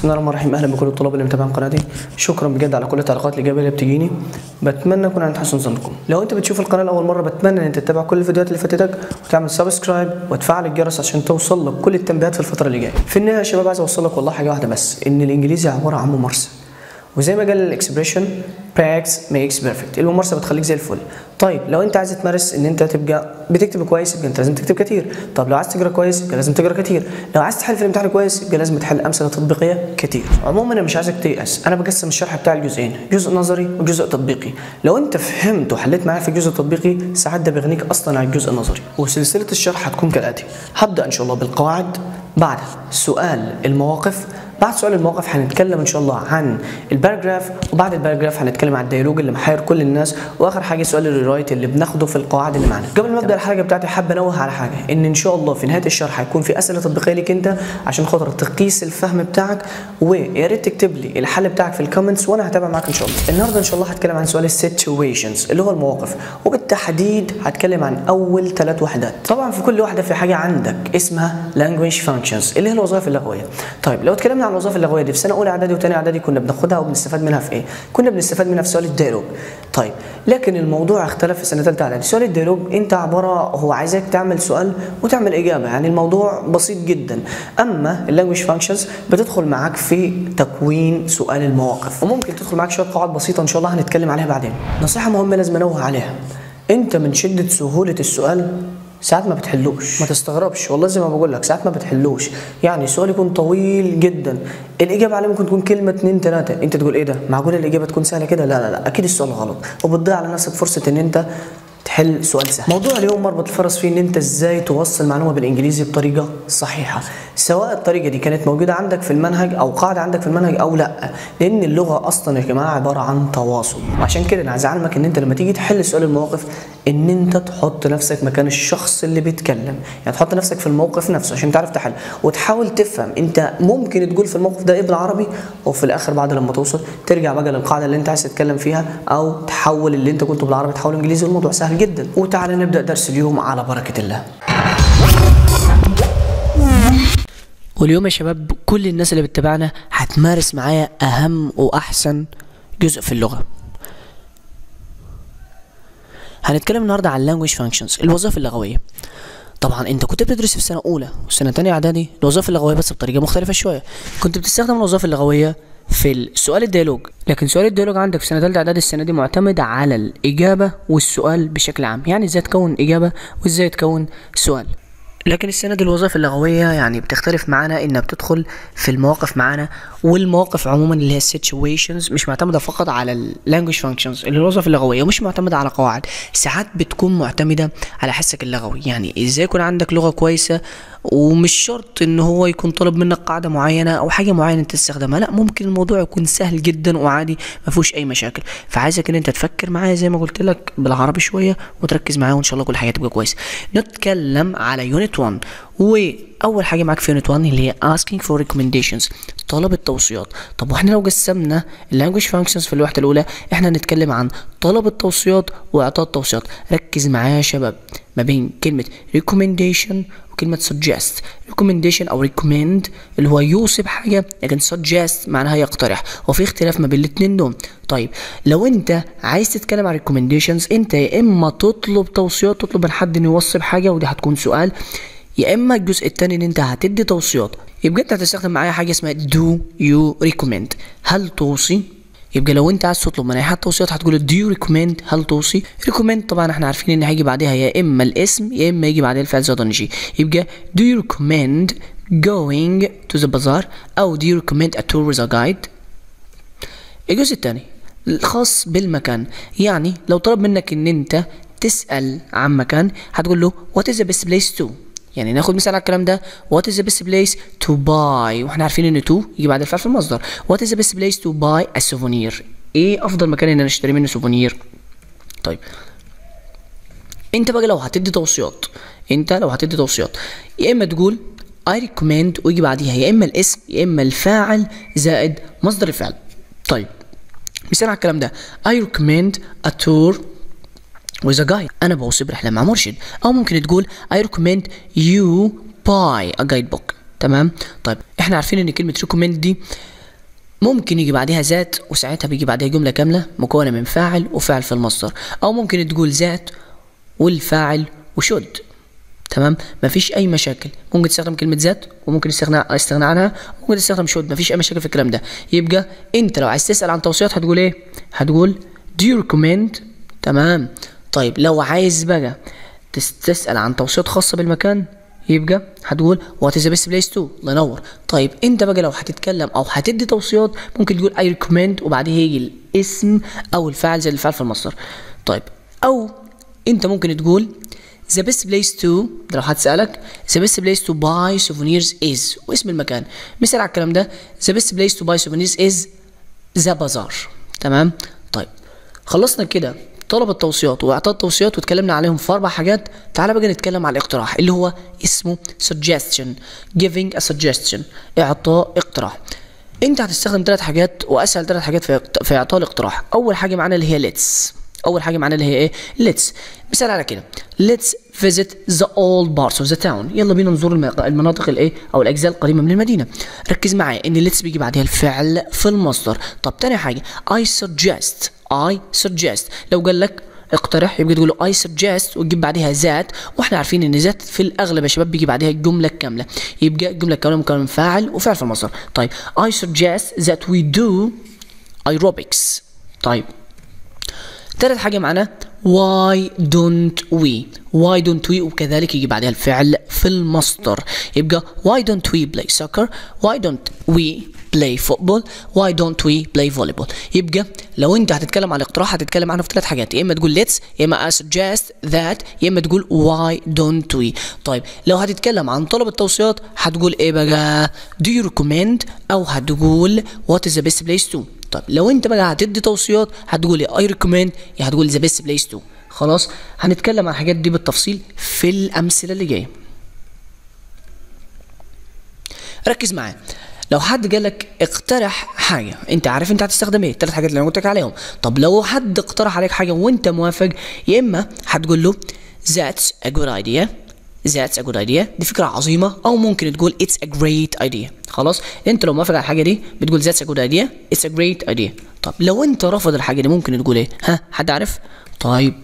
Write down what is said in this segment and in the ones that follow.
بسم الله الرحمن الرحيم. أهلا بكل الطلاب اللي متابعين قناتي. شكرا بجد على كل التعليقات الإيجابية اللي بتجيني. بتمنى أكون عند حسن ظنكم. لو أنت بتشوف القناة لأول مرة بتمنى إن أنت تتابع كل الفيديوهات اللي فاتتك وتعمل subscribe وتفعل الجرس عشان توصل لك كل التنبيهات في الفترة اللي جاية. في النهاية يا شباب عايز أوصل لك والله حاجة واحدة بس إن الإنجليزي عباره عن ممارسه وزي ما قال ال expression practice makes perfect الممارسة بتخليك زي الفل. طيب لو أنت عايز تمارس إن أنت تبقى بتكتب كويس يبقى أنت لازم تكتب كتير. طب لو عايز تقرأ كويس يبقى لازم تقرأ كتير. لو عايز تحل في الامتحان كويس يبقى لازم تحل أمثلة تطبيقية كتير. عموما أنا مش عايزك تيأس. أنا بقسم الشرح بتاع الجزئين جزء نظري وجزء تطبيقي. لو أنت فهمت وحليت معايا في الجزء التطبيقي ساعات ده بيغنيك أصلا عن الجزء النظري. وسلسلة الشرح هتكون كالآتي. هبدأ إن شاء الله بالقواعد. بعد سؤال المواقف. بعد سؤال المواقف هنتكلم إن شاء الله عن ال paragraph وبعد ال paragraph هنتكلم عن ال dialogue اللي محير كل الناس. وآخر حاجة سؤال ال rewrite اللي بناخده في القواعد اللي معانا قبل ما أبدأ الحلقة بتاعتي حابب أنوه على حاجة. إن إن شاء الله في نهاية الشرح هيكون في أسئلة تطبيقية ليك أنت عشان خاطر تقيس الفهم بتاعك ويا ريت تكتب لي الحل بتاعك في ال comments وأنا هتابع معاك إن شاء الله. النهارده إن شاء الله هتكلم عن سؤال ال situations اللي هو المواقف. وبالتحديد هتكلم عن أول ثلاث وحدات. طبعا في كل واحدة في حاجة عندك اسمها language functions اللي هي الوظائف اللغوية. طيب لو اتكلمنا عن الوظائف اللغويه دي في سنة أولى إعدادي وثانية إعدادي كنا بناخدها وبنستفاد منها في إيه؟ كنا بنستفاد منها في سؤال ال dialogue. طيب لكن الموضوع اختلف في سنة ثالثه إعدادي. سؤال ال dialogue أنت عبارة هو عايزك تعمل سؤال وتعمل إجابة. يعني الموضوع بسيط جدا. أما ال language functions بتدخل معاك في تكوين سؤال المواقف. وممكن تدخل معاك شوية قواعد بسيطة إن شاء الله هنتكلم عليها بعدين. نصيحة مهمة لازم أنوه عليها. أنت من شدة سهولة السؤال ساعات ما بتحلوش. ما تستغربش. والله زي ما بقول لك ساعات ما بتحلوش. يعني السؤال يكون طويل جدا. الإجابة عليه ممكن تكون كلمة اتنين تلاتة. أنت تقول إيه ده؟ معقول الإجابة تكون سهلة كده؟ لا لا لا. أكيد السؤال غلط. وبتضيع على نفسك فرصة إن أنت تحل سؤال سهل. موضوع اليوم مربط الفرس فيه إن أنت إزاي توصل معلومه بالإنجليزي بطريقة صحيحة. سواء الطريقة دي كانت موجودة عندك في المنهج أو قاعدة عندك في المنهج أو لأ. لأن اللغة أصلا يا جماعة عبارة عن تواصل. وعشان كده أنا عايز اعلمك إن أنت لما تيجي تحل سؤال المواقف إن أنت تحط نفسك مكان الشخص اللي بيتكلم. يعني تحط نفسك في الموقف نفسه عشان تعرف تحل. وتحاول تفهم أنت ممكن تقول في الموقف ده إيه بالعربي وفي الآخر بعد لما توصل ترجع بقى للقاعدة اللي أنت عايز تتكلم فيها أو تحول اللي أنت قلته بالعربي تحول إنجليزي والموضوع سهل. جدا. وتعالى نبدأ درس اليوم على بركة الله. واليوم يا شباب كل الناس اللي بتتابعنا هتمارس معايا أهم وأحسن جزء في اللغة. هنتكلم النهارده عن language functions الوظائف اللغوية. طبعا أنت كنت بتدرس في سنة أولى وسنة تانية إعدادي الوظائف اللغوية بس بطريقة مختلفة شوية. كنت بتستخدم الوظائف اللغوية في السؤال ال dialogue. لكن سؤال ال dialogue عندك في سنة ثالثه اعدادي السنة دي معتمد على الإجابة والسؤال بشكل عام. يعني إزاي تكون إجابة وإزاي تكون سؤال. لكن السنة دي الوظائف اللغوية يعني بتختلف معانا إنها بتدخل في المواقف معانا والمواقف عموما اللي هي situations مش معتمدة فقط على ال language functions اللي الوظائف اللغوية ومش معتمدة على قواعد. ساعات بتكون معتمدة على حسك اللغوي. يعني إزاي يكون عندك لغة كويسة ومش شرط إن هو يكون طالب منك قاعدة معينة أو حاجة معينة أنت تستخدمها. لا ممكن الموضوع يكون سهل جدا وعادي ما فيهوش أي مشاكل. فعايزك إن أنت تفكر معايا زي ما قلت لك بالعربي شوية وتركز معايا وإن شاء الله كل حاجة تبقى كويسة. نتكلم على unit 1 وأول حاجة معاك في unit 1 اللي هي asking for recommendations طلب التوصيات. طب وإحنا لو قسمنا ال language functions في الوحده الأولى إحنا هنتكلم عن طلب التوصيات وإعطاء التوصيات. ركز معايا يا شباب ما بين كلمة recommendation وكلمة suggest. recommendation أو recommend اللي هو يوصي بحاجة لكن suggest معناها يقترح. وفي اختلاف ما بين الاتنين دول. طيب لو أنت عايز تتكلم عن recommendations أنت يا إما تطلب توصيات تطلب من حد إنه يوصي بحاجة ودي هتكون سؤال. يا إما الجزء الثاني إن أنت هتدي توصيات. يبقى أنت هتستخدم معايا حاجة اسمها do you recommend. هل توصي؟ يبقى لو أنت عايز تطلب من اي حد توصيات هتقول do you recommend هل توصي؟ recommend طبعا إحنا عارفين إن هيجي بعدها يا إما الاسم يا إما يجي بعدها الفعل زائد نجي يبقى do you recommend going to the bazaar أو do you recommend a tour with a guide الجزء الثاني الخاص بالمكان. يعني لو طلب منك إن أنت تسأل عن مكان هتقول له what is the best place to يعني ناخد مثال على الكلام ده. What is the best place to buy? وإحنا عارفين إن to يجي بعد الفعل في المصدر. What is the best place to buy a souvenir? إيه أفضل مكان إن أنا أشتري منه سوفونير طيب. أنت بقى لو هتدي توصيات أنت لو هتدي توصيات يا إما تقول I recommend ويجي بعديها يا إما الاسم يا إما الفاعل زائد مصدر الفعل. طيب. مثال على الكلام ده. I recommend a tour with a guide. أنا بوصي برحله مع مرشد. أو ممكن تقول I recommend you buy a guide book تمام؟ طيب إحنا عارفين إن كلمة ريكومند دي ممكن يجي بعدها ذات وساعتها بيجي بعدها جملة كاملة مكونة من فاعل وفعل في المصدر. أو ممكن تقول ذات والفاعل وشود. تمام؟ مفيش أي مشاكل. ممكن تستخدم كلمة ذات وممكن استغناء استغناء عنها ممكن تستخدم شود. مفيش أي مشاكل في الكلام ده. يبقى أنت لو عايز تسأل عن توصيات هتقول إيه؟ هتقول do you recommend? تمام؟ طيب لو عايز بقى تس- تسأل عن توصيات خاصة بالمكان يبقى هتقول what is the best place to الله ينور طيب انت بقى لو هتتكلم أو هتدي توصيات ممكن تقول I recommend وبعدها يجي الاسم أو الفاعل زي الفعل في المصدر. طيب أو انت ممكن تقول the best place to ده لو هتسألك the best place to buy souvenirs is واسم المكان. مثال على الكلام ده the best place to buy souvenirs is the bazaar. تمام؟ طيب خلصنا كده. طلب التوصيات واعطاء التوصيات واتكلمنا عليهم في أربع حاجات تعال بقى نتكلم على الاقتراح اللي هو اسمه suggestion giving a suggestion إعطاء اقتراح. انت هتستخدم ثلاث حاجات وأسهل ثلاث حاجات في إعطاء الاقتراح. أول حاجة معانا اللي هي let's. أول حاجة معانا اللي هي إيه؟ let's. مثال على كده. let's visit the old parts of the town. يلا بينا نزور الم- المناطق الإيه؟ أو الأجزاء القريبه من المدينة. ركز معايا إن let's بيجي بعدها الفعل في المصدر. طب تاني حاجة I suggest I suggest. لو قال لك اقترح يبقى تقول له I suggest وتجيب بعدها ذات. وإحنا عارفين إن ذات في الأغلب يا شباب بيجي بعدها الجمله الكامله يبقى الجمله الكامله مكونه من فاعل وفعل في المصدر. طيب I suggest that we do aerobics. طيب. تالت حاجة معانا why don't we why don't we وكذلك يجي بعدها الفعل في المصدر. يبقى why don't we play soccer why don't we play football. Why don't we play volleyball? يبقى لو انت هتتكلم عن الاقتراح هتتكلم عنه في ثلاث حاجات. يا إما تقول let's يا إما I that يا إما تقول why don't we. طيب لو هتتكلم عن طلب التوصيات هتقول إيه بقى؟ Do you recommend أو هتقول what is the best place to. طيب لو انت بقى هتدي توصيات هتقول I recommend يا هتقول the best place to خلاص هنتكلم عن الحاجات دي بالتفصيل في الأمثلة اللي جاية. ركز معايا. لو حد قال لك اقترح حاجة انت عارف انت هتستخدم إيه الثلاث حاجات اللي أنا قلت لك عليهم. طب لو حد اقترح عليك حاجة وانت موافق يا اما هتقول له that's a good idea That's a good idea دي فكرة عظيمة أو ممكن تقول It's a great idea خلاص أنت لو موافق على الحاجة دي بتقول That's a good idea It's a great idea طب لو أنت رافض الحاجة دي ممكن تقول إيه؟ ها حد عارف؟ طيب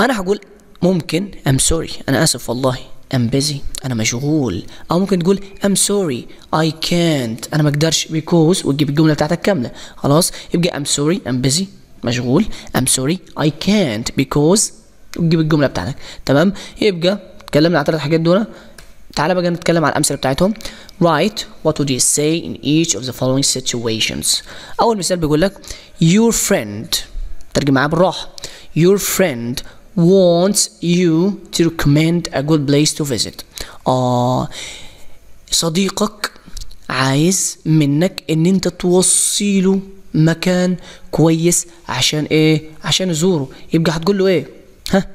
أنا هقول ممكن I'm sorry أنا آسف والله I'm busy. أنا مشغول. أو ممكن تقول I'm sorry. I can't. أنا ما أقدرش because وتجيب الجملة بتاعتك كاملة. خلاص؟ يبقى I'm sorry. I'm busy. مشغول. I'm sorry. I can't because وتجيب الجملة بتاعتك. تمام؟ يبقى اتكلمنا على الثلاث حاجات دول. تعالى بقى نتكلم على الأمثلة بتاعتهم. Write what would you say in each of the following situations? أول مثال بيقول لك your friend. ترجم معاه بالراحة. Your friend wants you to recommend a good place to visit. آه صديقك عايز منك إن أنت توصي له مكان كويس عشان إيه؟ عشان يزوره يبقى هتقول له إيه؟ ها؟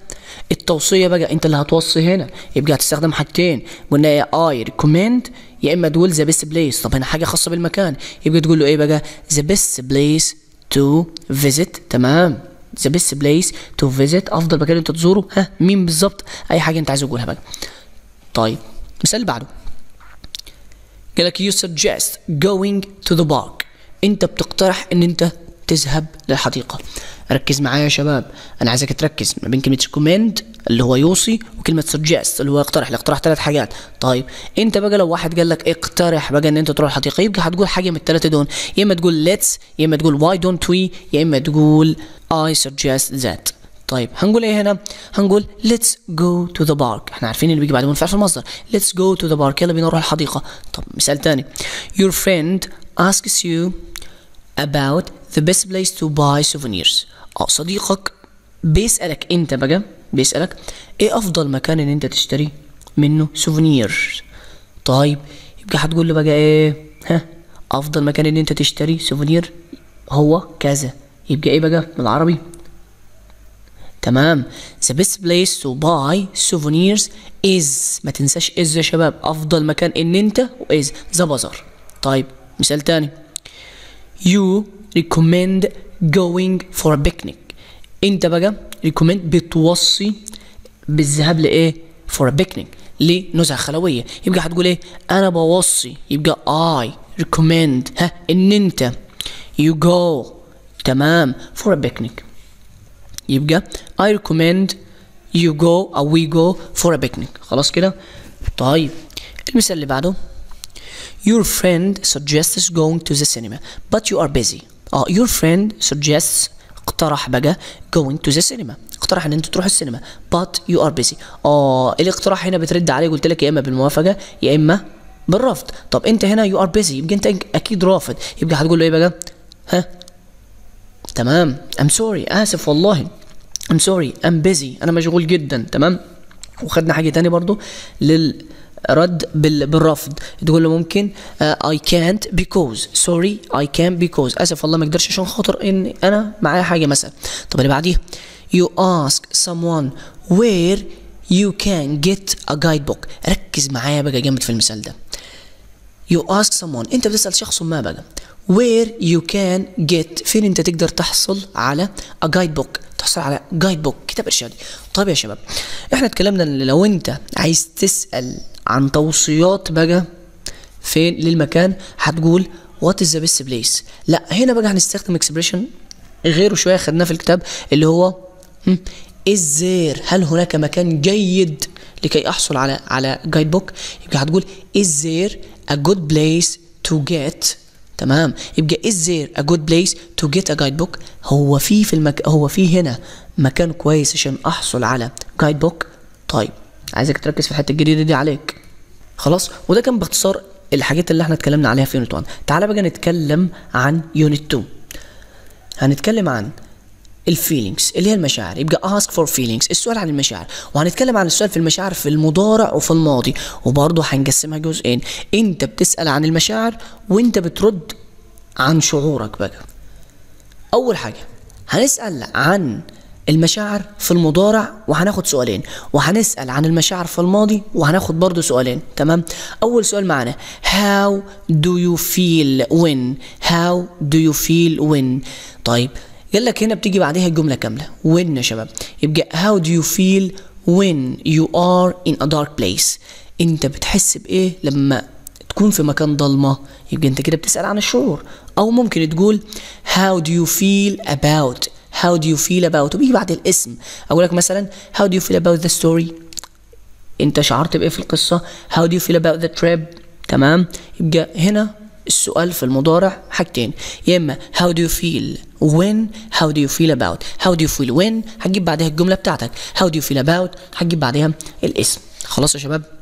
التوصية بقى أنت اللي هتوصي هنا. يبقى هتستخدم حاجتين. قلنا يا I recommend يا إما تقول the best place طب هنا حاجة خاصة بالمكان. يبقى تقول له إيه بقى؟ the best place to visit تمام؟ the best place to visit أفضل مكان أنت تزوره. ها مين بالظبط؟ أي حاجة أنت عايز تقولها بقى. طيب المثال اللي بعده. قال لك you suggest going to the park. أنت بتقترح إن أنت تذهب للحديقة. ركز معايا يا شباب. أنا عايزك تركز ما بين كلمة recommend اللي هو يوصي وكلمة suggest اللي هو يقترح الاقتراح ثلاث حاجات. طيب أنت بقى لو واحد قال لك اقترح بقى إن أنت تروح الحديقة يبقى هتقول حاجة من الثلاثة دول. يا إما تقول let's يا إما تقول why don't we يا إما تقول I suggest that. طيب هنقول إيه هنا؟ هنقول let's go to the park. إحنا عارفين اللي بيجي بعد منفعل في المصدر. let's go to the park. يلا بينا نروح الحديقة. طب مثال تاني. Your friend asks you about the best place to buy souvenirs. آه صديقك بيسألك أنت بقى بيسألك إيه أفضل مكان إن أنت تشتري منه souvenir طيب يبقى هتقول له بقى إيه؟ ها أفضل مكان إن أنت تشتري souvenir هو كذا. يبقى إيه بقى؟ بالعربي. تمام. The best place to buy souvenirs is ما تنساش is يا شباب أفضل مكان إن أنت is the bazaar طيب مثال تاني. you recommend going for picnic انت بقى recommend بتوصي بالذهاب لإيه؟ for picnic لنزهة خلوية. يبقى هتقول إيه؟ أنا بوصي. يبقى I recommend ها إن أنت you go تمام. for picnic يبقى I recommend you go أو we go for picnic خلاص كده؟ طيب. المثال اللي بعده. Your friend suggests going to the cinema but you are busy. آه your friend suggests اقترح بقى going to the cinema. اقترح إن انت تروح السينما but you are busy. آه الاقتراح هنا بترد عليه قلت لك يا إما بالموافقة يا إما بالرفض. طب أنت هنا you are busy يبقى أنت أكيد رافض. يبقى هتقول له إيه بقى؟ ها؟ تمام. I'm sorry آسف والله. I'm sorry I'm busy. أنا مشغول جدا. تمام؟ وخدنا حاجة تاني برضو للرد بال... بالرفض. تقول له ممكن I can't because. Sorry I can't because. آسف والله ما أقدرش عشان خاطر إن أنا معايا حاجة مثلا. طب اللي بعديه؟ You ask someone where you can get a guidebook. ركز معايا بقى جامد في المثال ده. You ask someone أنت بتسأل شخص ما بقى. Where you can get فين أنت تقدر تحصل على a guidebook تحصل على guidebook. كتاب ارشادي طيب يا شباب إحنا اتكلمنا إن لو أنت عايز تسأل عن توصيات بقى فين للمكان هتقول what is the best place? لا هنا بقى هنستخدم expression غيره شوية خدناه في الكتاب اللي هو هم، is there هل هناك مكان جيد لكي أحصل على على جايد بوك يبقى هتقول is there a good place to get تمام؟ يبقى is there a good place to get a guidebook هو في في المك... هو في هنا مكان كويس عشان أحصل على guidebook طيب. عايزك تركز في الحتة الجديدة دي عليك. خلاص؟ وده كان باختصار الحاجات اللي إحنا اتكلمنا عليها في unit 1 تعالى بقى نتكلم عن unit 2 هنتكلم عن ال feelings اللي هي المشاعر. يبقى ask for feelings السؤال عن المشاعر. وهنتكلم عن السؤال في المشاعر في المضارع وفي الماضي. وبرضه هنقسمها جزئين. انت بتسأل عن المشاعر وانت بترد عن شعورك بقى. أول حاجة هنسأل عن المشاعر في المضارع وهناخد سؤالين وهنسأل عن المشاعر في الماضي وهناخد برضو سؤالين تمام؟ أول سؤال معنا how do you feel when how do you feel when طيب قال لك هنا بتيجي بعدها الجملة كاملة. when يا شباب؟ يبقى how do you feel when you are in a dark place انت بتحس بإيه لما تكون في مكان ضلمة؟ يبقى انت كده بتسأل عن الشعور. أو ممكن تقول how do you feel about how do you feel about وبيجي بعد الاسم أقول لك مثلا how do you feel about the story انت شعرت بايه في القصة how do you feel about the trip تمام يبقى هنا السؤال في المضارع حاجتين يا اما how do you feel when how do you feel about how do you feel when هتجيب بعدها الجملة بتاعتك how do you feel about هتجيب بعدها الاسم خلاص يا شباب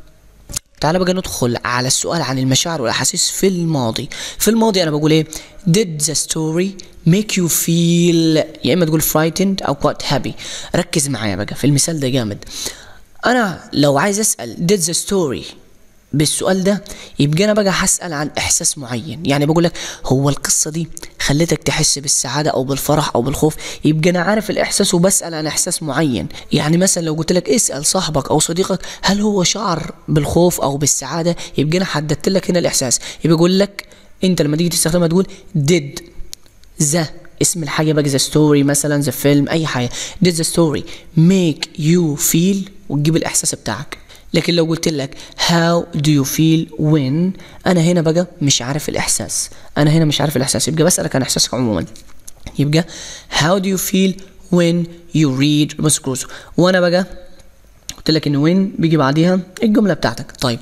تعالى بقى ندخل على السؤال عن المشاعر والأحاسيس في الماضي. في الماضي أنا بقول إيه؟ Did the story make you feel يا إما تقول frightened أو quite happy. ركز معايا بقى في المثال ده جامد. أنا لو عايز أسأل did the story بالسؤال ده يبقى أنا بقى هسأل عن إحساس معين. يعني بقول لك هو القصة دي خلتك تحس بالسعادة أو بالفرح أو بالخوف؟ يبقى أنا عارف الإحساس وبسأل عن إحساس معين. يعني مثلا لو قلت لك اسأل صاحبك أو صديقك هل هو شعر بالخوف أو بالسعادة؟ يبقى أنا حددت لك هنا الإحساس. يبقى أقول لك أنت لما تيجي تستخدمها تقول did the اسم الحاجة بقى the story مثلا the film أي حاجة. did the story make you feel وتجيب الإحساس بتاعك. لكن لو قلت لك how do you feel when أنا هنا بقى مش عارف الإحساس. أنا هنا مش عارف الإحساس. يبقى بسألك عن إحساسك عموما. يبقى how do you feel when you read روبنسون كروزو وأنا بقى قلت لك إن when بيجي بعديها الجملة بتاعتك. طيب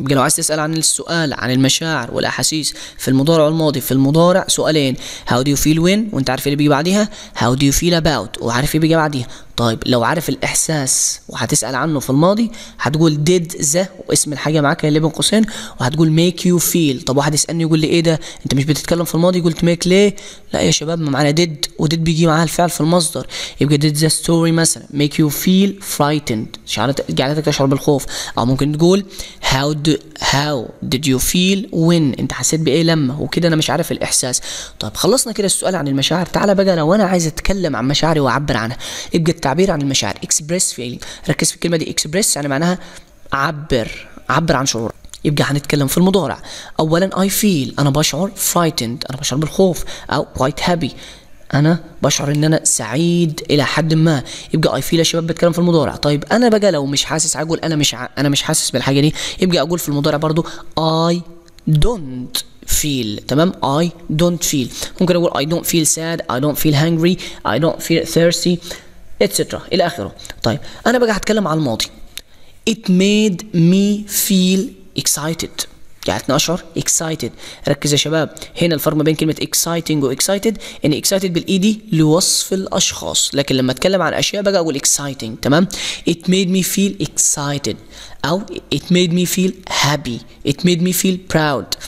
يبقى لو عايز تسأل عن السؤال عن المشاعر والأحاسيس في المضارع والماضي في المضارع سؤالين. how do you feel when وأنت عارف اللي بيجي بعديها. how do you feel about وعارف اللي بيجي بعديها. طيب لو عارف الإحساس وهتسأل عنه في الماضي هتقول did the واسم الحاجة معاك اللي بين قوسين وهتقول make you feel. طب واحد يسألني يقول لي إيه ده؟ أنت مش بتتكلم في الماضي؟ قلت make ليه؟ لا يا شباب ما معانا did. ودid بيجي معاها الفعل في المصدر. يبقى did the story مثلا. you feel frightened. شعرت جعلتك تشعر بالخوف. أو ممكن تقول do how did you feel when أنت حسيت بإيه لما؟ وكده أنا مش عارف الإحساس. طب خلصنا كده السؤال عن المشاعر. تعالى بقى لو أنا عايز أتكلم عن مشاعري وأعبر عنها. يبقى التعبير عن المشاعر. Express feeling. ركز في الكلمة دي. Express يعني معناها عبر عبر عن شعورك يبقى هنتكلم في المضارع. اولا I feel. أنا بشعر frightened. أنا بشعر بالخوف أو quite happy. أنا بشعر إن أنا سعيد إلى حد ما. يبقى اي فيل يا شباب بتكلم في المضارع. طيب أنا بقى لو مش حاسس أقول أنا مش ع... أنا مش حاسس بالحاجة دي. يبقى أقول في المضارع برضو I don't feel. تمام؟ I don't feel. ممكن أقول I don't feel sad. I don't feel hungry. I don't feel thirsty. Etc إلى آخره. طيب أنا بقى هتكلم على الماضي. It made me feel excited. جعلتني اشعر excited. ركز يا شباب. هنا الفرق ما بين كلمة exciting و excited. إن excited بالإي دي لوصف الأشخاص. لكن لما أتكلم عن أشياء بقى أقول exciting. تمام؟ It made me feel excited. أو it made me feel happy. It made me feel proud.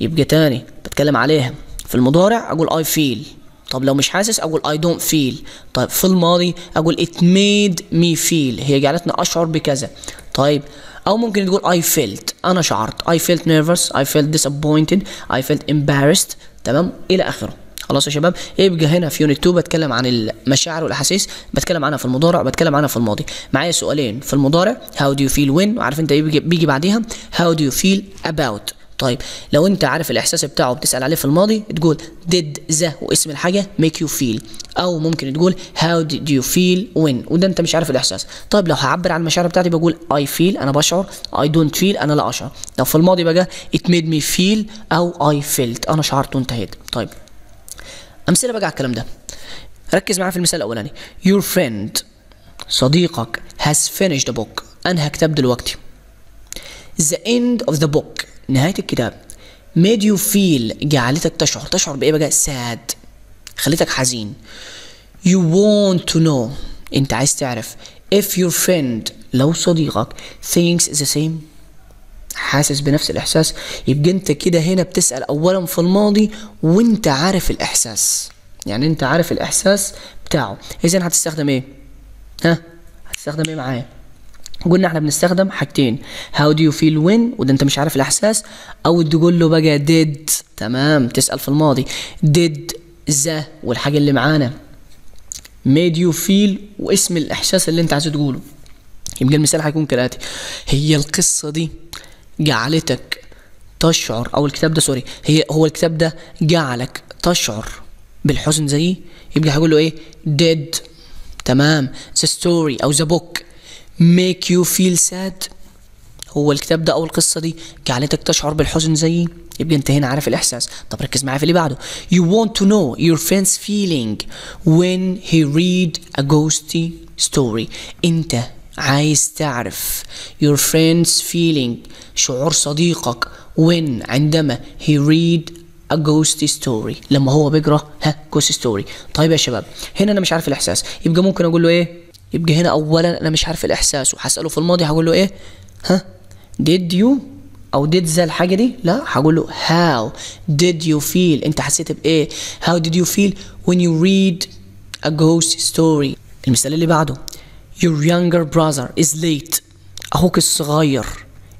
يبقى تاني بتكلم عليها. في المضارع أقول I feel. طب لو مش حاسس أقول I don't feel. طيب في الماضي أقول it made me feel. هي جعلتني أشعر بكذا. طيب أو ممكن تقول I felt. أنا شعرت. I felt nervous. I felt disappointed. I felt embarrassed. تمام؟ إلى آخره. خلاص يا شباب؟ يبقى هنا في يونت 2 بتكلم عن المشاعر والأحاسيس. بتكلم عنها في المضارع. وبتكلم عنها في الماضي. معايا سؤالين في المضارع. How do you feel when وعارف أنت بيجي, بيجي بعديها؟ How do you feel about طيب لو انت عارف الإحساس بتاعه بتسال عليه في الماضي تقول did ذا واسم الحاجة make you feel أو ممكن تقول how did you feel when وده انت مش عارف الإحساس. طيب لو هعبر عن المشاعر بتاعتي بقول I feel أنا بشعر I don't feel أنا لا أشعر. لو في الماضي بقى it made me feel أو I felt أنا شعرت وانتهيت. طيب أمثلة بقى على الكلام ده. ركز معايا في المثال الأولاني. Your friend صديقك has finished a book. أنهى كتاب دلوقتي. The end of the book. نهاية الكتاب. Made you feel جعلتك تشعر. تشعر بإيه بقى؟ sad. خليتك حزين. You want to know. أنت عايز تعرف. If your friend لو صديقك thinks the same حاسس بنفس الإحساس يبقى أنت كده هنا بتسأل أولا في الماضي وأنت عارف الإحساس. يعني أنت عارف الإحساس بتاعه. إذا هتستخدم إيه؟ ها؟ هتستخدم إيه معايا؟ قلنا إحنا بنستخدم حاجتين. How do you feel when وده انت مش عارف الإحساس. أو تقول له بقى did. تمام تسأل في الماضي. Did ذا والحاجة اللي معانا. Made you feel واسم الإحساس اللي انت عايز تقوله. يبقى المثال هيكون كالاتي هي القصة دي جعلتك تشعر. أو الكتاب ده سوري هي هو الكتاب ده جعلك تشعر بالحزن زيي؟ يبقى هقول له إيه؟ Did. تمام. The story أو the book. Make you feel sad. هو الكتاب ده أو القصة دي جعلتك تشعر بالحزن زيي؟ يبقى أنت هنا عارف الإحساس. طب ركز معايا في اللي بعده. You want to know your friend's feeling when he read a ghosty story. أنت عايز تعرف your friend's feeling شعور صديقك when عندما he read a ghost story. لما هو بيقرأ ها ghost story. طيب يا شباب هنا أنا مش عارف الإحساس. يبقى ممكن أقول له إيه؟ يبقى هنا اولا أنا مش عارف الإحساس وهسأله في الماضي هقول له إيه؟ ها؟ Did you أو did ذا الحاجة دي؟ لا هقول له how did you feel أنت حسيت بإيه؟ How did you feel when you read a ghost story المثال اللي بعده your younger brother is late. أخوك الصغير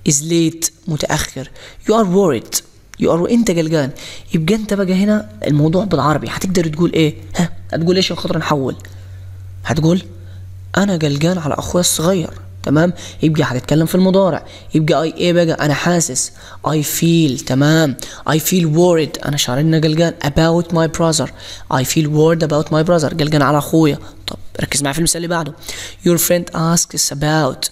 is late متأخر. You are worried. You are أنت قلقان يبقى أنت بقى هنا الموضوع بالعربي. هتقدر تقول إيه؟ ها؟ هتقول إيش خاطر نحول؟ هتقول أنا قلقان على أخويا الصغير تمام؟ يبقى هتتكلم في المضارع. يبقى اي إيه بقى؟ أنا حاسس. I feel تمام؟ I feel worried. أنا شعر اني قلقان about my brother. I feel worried about my brother. قلقان على أخويا. طب ركز معايا في المثال اللي بعده. Your friend asks about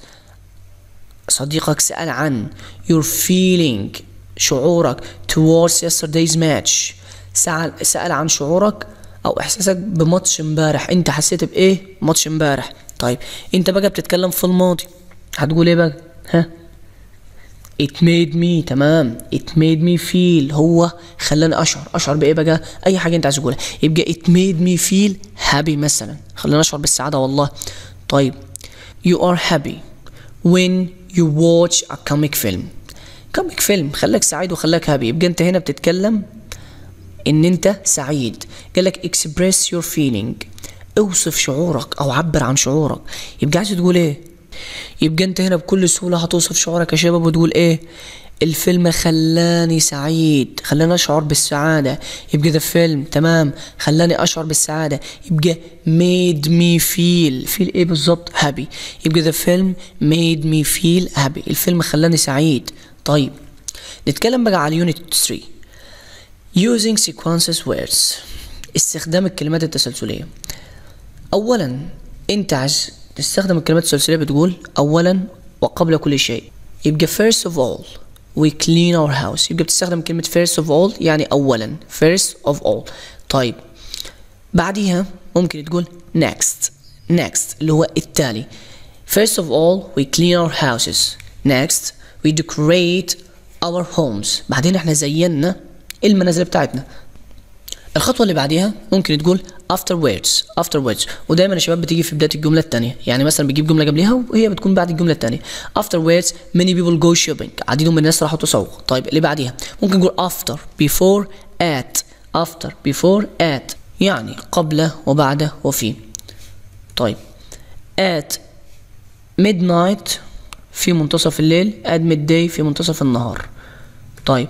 صديقك سأل عن your feeling شعورك towards yesterday's match. سأل سأل عن شعورك أو إحساسك بماتش امبارح. أنت حسيت بإيه؟ ماتش امبارح. طيب انت بقى بتتكلم في الماضي. هتقول إيه بقى؟ ها؟ It made me تمام. It made me feel. هو خلاني أشعر. أشعر بإيه بقى؟ أي حاجة انت عايز تقولها. يبقى it made me feel happy مثلا. خلاني أشعر بالسعادة والله. طيب you are happy when you watch a comic film. comic film خلاك سعيد وخلاك هابي يبقى انت هنا بتتكلم إن انت سعيد. قالك express your feeling. اوصف شعورك أو عبر عن شعورك. يبقى عايز تقول إيه؟ يبقى انت هنا بكل سهولة هتوصف شعورك يا شباب وتقول إيه؟ الفيلم خلاني سعيد خلاني أشعر بالسعادة. يبقى ده فيلم تمام؟ خلاني أشعر بالسعادة. يبقى made me feel. feel إيه بالظبط؟ happy. يبقى ده فيلم made me feel happy. الفيلم خلاني سعيد. طيب نتكلم بقى على يونت 3 using sequences words. استخدام الكلمات التسلسلية. أولا أنت عايز تستخدم الكلمات التسلسلية بتقول أولا وقبل كل شيء. يبقى first of all we clean our house. يبقى بتستخدم كلمة first of all يعني أولا. first of all. طيب. بعديها ممكن تقول next. next اللي هو التالي. first of all we clean our houses. next we decorate our homes. بعدين إحنا زينا المنازل بتاعتنا. الخطوة اللي بعديها ممكن تقول afterwards afterwards. ودايما يا شباب بتيجي في بداية الجملة التانية. يعني مثلا بتجيب جملة قبلها وهي بتكون بعد الجملة التانية. Afterwards many people go shopping. عديد من الناس راحوا تسوق. طيب اللي بعديها؟ ممكن نقول after before at. After before at. يعني قبل وبعد وفي. طيب at midnight في منتصف الليل at midday في منتصف النهار. طيب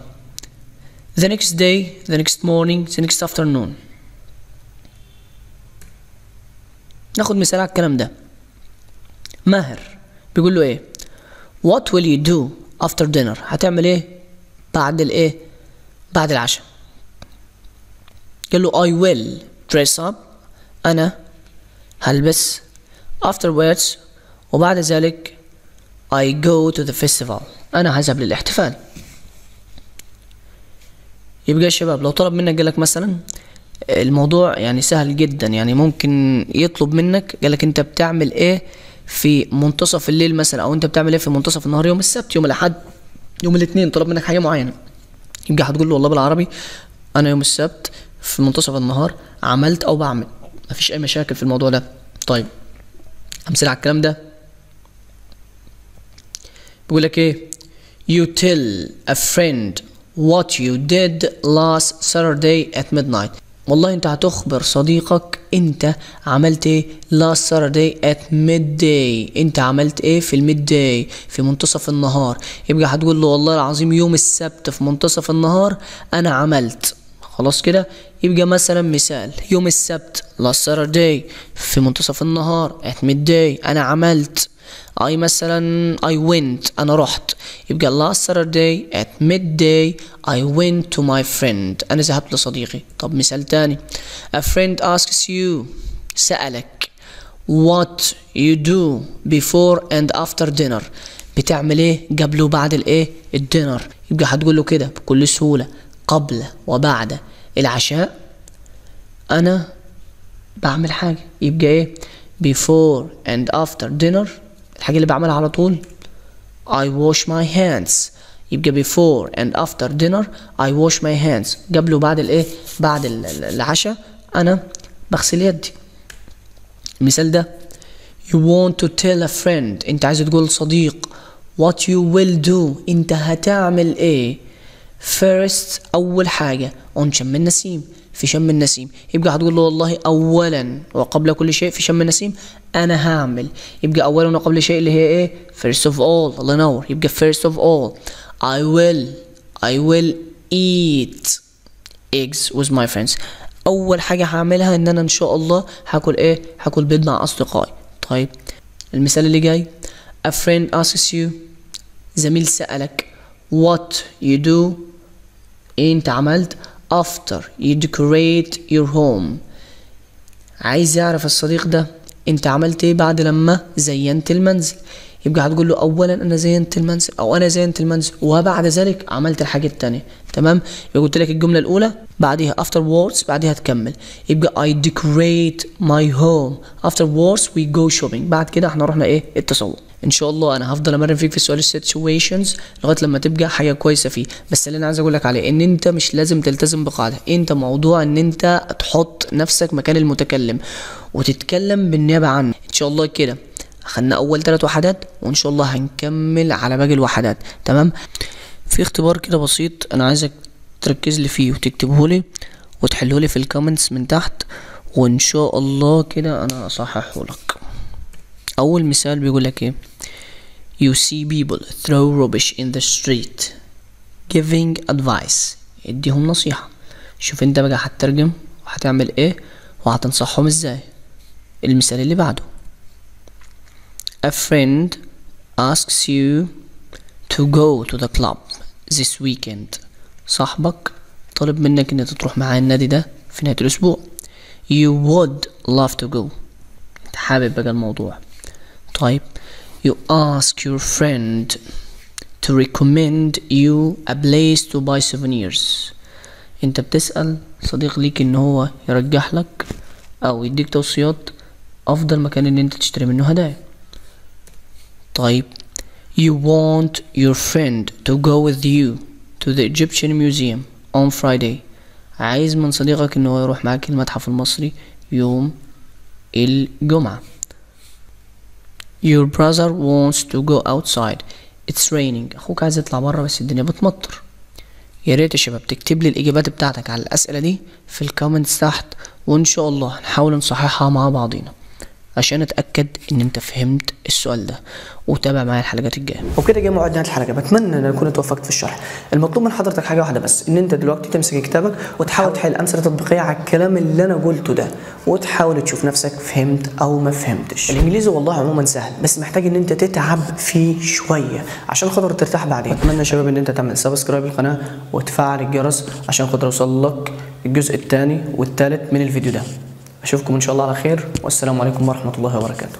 the next day the next morning the next afternoon. ناخد مثال على الكلام ده. ماهر بيقول له إيه؟ What will you do after dinner هتعمل إيه بعد الايه بعد العشاء. قال له I will dress up. أنا هلبس afterwards وبعد ذلك I go to the festival. أنا هذهب للاحتفال. يبقى يا شباب لو طلب منك قالك مثلا الموضوع يعني سهل جدا. يعني ممكن يطلب منك قالك أنت بتعمل إيه في منتصف الليل مثلا أو أنت بتعمل إيه في منتصف النهار يوم السبت يوم الأحد يوم الاثنين طلب منك حاجة معينة. يبقى هتقول له والله بالعربي أنا يوم السبت في منتصف النهار عملت أو بعمل. مفيش أي مشاكل في الموضوع ده. طيب أمثلة على الكلام ده؟ بيقول لك إيه؟ You tell a friend what you did last Saturday at midnight. والله انت هتخبر صديقك انت عملت إيه last Saturday at midday. انت عملت إيه في الميد في منتصف النهار. يبقى هتقول له والله العظيم يوم السبت في منتصف النهار أنا عملت. خلاص كده؟ يبقى مثلا مثال. يوم السبت last Saturday في منتصف النهار at midday أنا عملت. I مثلا I went أنا رحت. يبقى last Saturday at midday I went to my friend. أنا ذهبت لصديقي. طب مثال تاني. A friend asks you سألك. What you do before and after dinner بتعمل إيه؟ قبل وبعد الإيه؟ الدينر. يبقى هتقول له كده بكل سهولة. قبل وبعد العشاء أنا بعمل حاجة. يبقى إيه؟ Before and after dinner الحاجة اللي بعملها على طول؟ I wash my hands. يبقى before and after dinner I wash my hands. قبل وبعد الايه؟ بعد ال- ال- العشاء. أنا بغسل يدي. المثال ده. You want to tell a friend. أنت عايز تقول لصديق what you will do. أنت هتعمل إيه؟ First أول حاجة. on شم النسيم في شم النسيم. يبقى هتقول له والله اولا وقبل كل شيء في شم النسيم أنا هعمل يبقى اولا وقبل شيء اللي هي إيه؟ First of all الله ينور. يبقى first of all I will I will eat eggs with my friends. أول حاجة هعملها إن أنا إن شاء الله هاكل إيه؟ هاكل بيض مع أصدقائي. طيب المثال اللي جاي. A friend asks you زميل سألك what you do أنت عملت؟ After you decorate your home. عايز يعرف الصديق ده انت عملت إيه بعد لما زينت المنزل؟ يبقى هتقول له اولا أنا زينت المنزل أو أنا زينت المنزل وبعد ذلك عملت الحاجة التانية. تمام؟ يبقى قلت لك الجملة الأولى بعديها afterwards بعديها تكمل. يبقى I decorate my home. afterwards we go shopping. بعد كده إحنا رحنا إيه؟ التسوق. إن شاء الله أنا هفضل أمرن فيك في السؤال situations لغاية لما تبقى حاجة كويسة فيه. بس اللي أنا عايز أقول لك عليه إن أنت مش لازم تلتزم بقاعدة. أنت موضوع إن أنت تحط نفسك مكان المتكلم وتتكلم بالنيابة عنه. إن شاء الله كده. خدنا أول ثلاث وحدات وإن شاء الله هنكمل على باقي الوحدات. تمام؟ في اختبار كده بسيط أنا عايزك تركز لي فيه وتكتبه لي وتحله لي في الكومنتس من تحت وإن شاء الله كده أنا أصححه لك. أول مثال بيقول لك إيه؟ You see people throw rubbish in the street. Giving advice. اديهم نصيحة. شوف أنت بقى هتترجم وهتعمل إيه وهتنصحهم إزاي. المثال اللي بعده. A friend asks you to go to the club this weekend. صاحبك طلب منك إن تروح معاه النادي ده في نهاية الأسبوع. You would love to go. أنت حابب بقى الموضوع. طيب. You ask your friend to recommend you a place to buy souvenirs. انت بتسأل صديق ليك إن هو يرجح لك أو يديك توصيات أفضل مكان إن أنت تشتري منه هدايا. طيب. You want your friend to go with you to the Egyptian Museum on Friday. عايز من صديقك إن هو يروح معاك المتحف المصري يوم الجمعة. Your brother wants to go outside. It's raining. أخوك عايز يطلع بره بس الدنيا بتمطر. يا ريت يا شباب تكتب لي الإجابات بتاعتك على الأسئلة دي في الكومنتس تحت وإن شاء الله هنحاول نصححها مع بعضينا. عشان أتأكد إن أنت فهمت السؤال ده. وتابع معايا الحلقات الجاية. وبكده جه موعد نهايه الحلقة. بتمنى إن أكون اتوفقت في الشرح. المطلوب من حضرتك حاجة واحدة بس إن أنت دلوقتي تمسك كتابك وتحاول تحل أمثلة تطبيقية على الكلام اللي أنا قلته ده وتحاول تشوف نفسك فهمت أو ما فهمتش. الإنجليزي والله عموما سهل بس محتاج إن أنت تتعب فيه شوية عشان خاطر ترتاح بعدين. أتمنى يا شباب إن أنت تعمل سبسكرايب للقناه وتفعل الجرس عشان خاطر يوصل لك الجزء الثاني والثالث من الفيديو ده. أشوفكم إن شاء الله على خير والسلام عليكم ورحمة الله وبركاته.